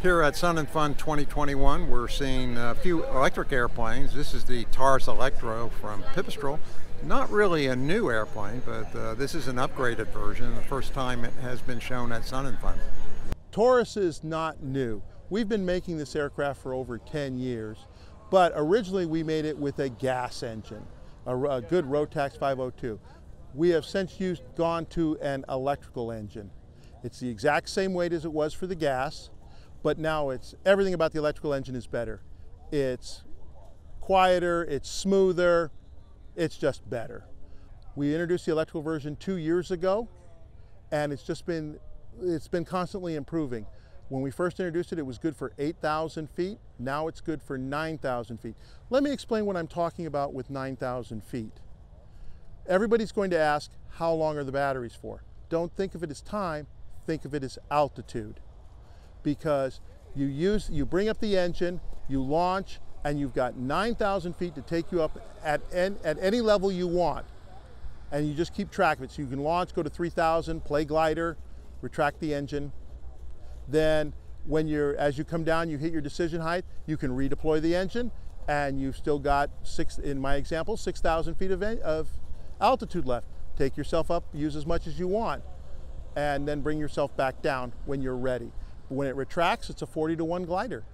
Here at Sun and Fun 2021, we're seeing a few electric airplanes. This is the Taurus Electro from Pipistrel. Not really a new airplane, but uh, this is an upgraded version. The first time it has been shown at Sun and Fun. Taurus is not new. We've been making this aircraft for over 10 years, but originally we made it with a gas engine, a, a good Rotax 502. We have since used, gone to an electrical engine. It's the exact same weight as it was for the gas, but now it's everything about the electrical engine is better. It's quieter, it's smoother, it's just better. We introduced the electrical version two years ago, and it's just been it's been constantly improving. When we first introduced it, it was good for 8,000 feet. Now it's good for 9,000 feet. Let me explain what I'm talking about with 9,000 feet. Everybody's going to ask, how long are the batteries for? Don't think of it as time, think of it as altitude because you use you bring up the engine, you launch, and you've got 9,000 feet to take you up at, en, at any level you want. And you just keep track of it. So you can launch, go to 3,000, play glider, retract the engine. Then when you're, as you come down, you hit your decision height, you can redeploy the engine and you've still got six, in my example, 6,000 feet of, of altitude left. Take yourself up, use as much as you want, and then bring yourself back down when you're ready. When it retracts, it's a 40 to 1 glider.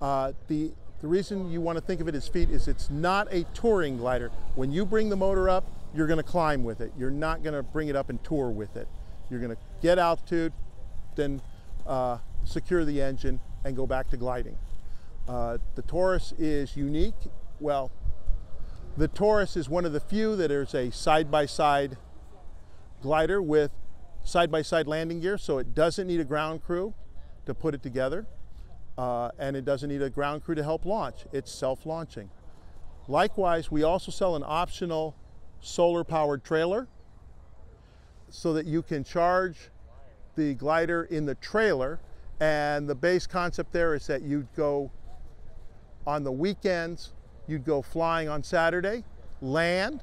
Uh, the, the reason you want to think of it as feet is it's not a touring glider. When you bring the motor up, you're going to climb with it. You're not going to bring it up and tour with it. You're going to get altitude, then uh, secure the engine, and go back to gliding. Uh, the Taurus is unique. Well, the Taurus is one of the few that is a side-by-side -side glider with side-by-side -side landing gear, so it doesn't need a ground crew to put it together, uh, and it doesn't need a ground crew to help launch. It's self-launching. Likewise, we also sell an optional solar-powered trailer so that you can charge the glider in the trailer, and the base concept there is that you'd go on the weekends, you'd go flying on Saturday, land,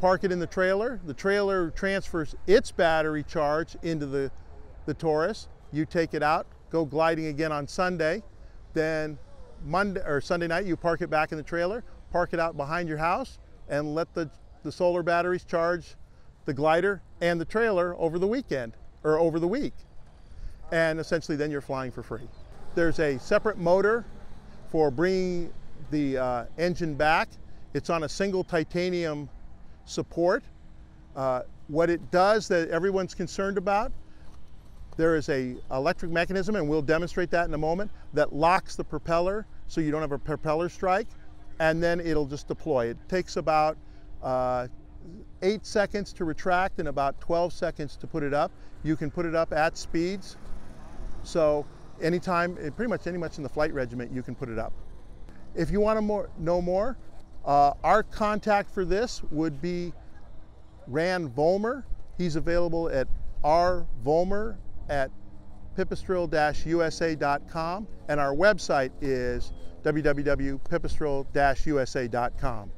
park it in the trailer. The trailer transfers its battery charge into the, the Taurus. You take it out, go gliding again on Sunday. Then Monday or Sunday night, you park it back in the trailer, park it out behind your house, and let the, the solar batteries charge the glider and the trailer over the weekend or over the week. And essentially then you're flying for free. There's a separate motor for bringing the uh, engine back. It's on a single titanium support. Uh, what it does that everyone's concerned about, there is a electric mechanism, and we'll demonstrate that in a moment, that locks the propeller so you don't have a propeller strike, and then it'll just deploy. It takes about uh, eight seconds to retract and about 12 seconds to put it up. You can put it up at speeds. So anytime, pretty much any much in the flight regiment, you can put it up. If you want to more, know more, uh, our contact for this would be Rand Vollmer. He's available at rvollmer at pipistrel-usa.com and our website is www.pipistrel-usa.com.